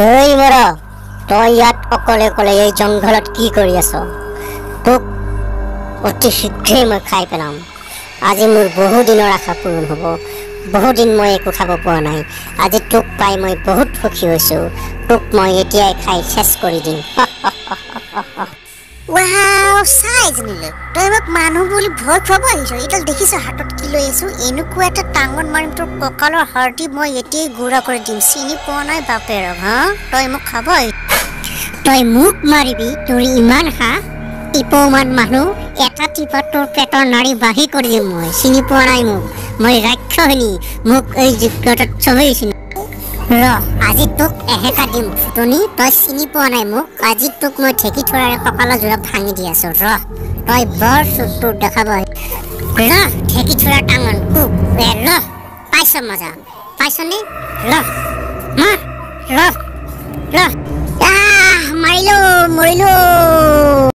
হেই মৰ তই ইয়াত অকলে অকলে এই জংঘলত কি কৰি আছ? তোক অতি শীঘ্ৰেই মই খাই পেলাম। আজি মোৰ বহুদিনৰ আশা পূৰণ হ'ব। বহুদিন মই একো খাব পোৱা নাই। আজি তোক পাই মই বহুত সুখী হৈছোঁ। তোক মই এতিয়াই খাই চেচ কৰি দিম। চাই এজনীলৈ তই মোক মানুহ বুলি ভয় খুৱাব আহিছ এইডাল দেখিছ হাতত কি লৈ আছো? এনেকুৱা এটা টাঙন মাৰিম তোৰ কঁকালৰ হাড়দি মই এতিয়াই গুড়া কৰি দিম। চিনি পোৱা নাই বাপেৰক হা? তই মোক খাব তই মোক মাৰিবি তোৰ ইমান হাঁহ টিপমান মানুহ এটা টিপত তোৰ পেটৰ নাড়ী বাঢ়ি কৰি দিম মই। চিনি পোৱা নাই মোক? মই ৰাক্ষসিনী। মোক এই যুদ্ধটোত চবেই চিনি ৰ আজি তোক এহেকা দিম। ফুটনি তই চিনি পোৱা নাই মোক? আজি তোক মই ঢেঁকী থোৰাৰে কঁকালৰ যোৰা ভাঙি দি আছো ৰ। তই বৰ চুট দেখাব। ৰ ঢেঁকী থোৰা টাঙন কুক ৰ। পাইছ মজা। পাইছনে? ৰ মাৰ ৰ।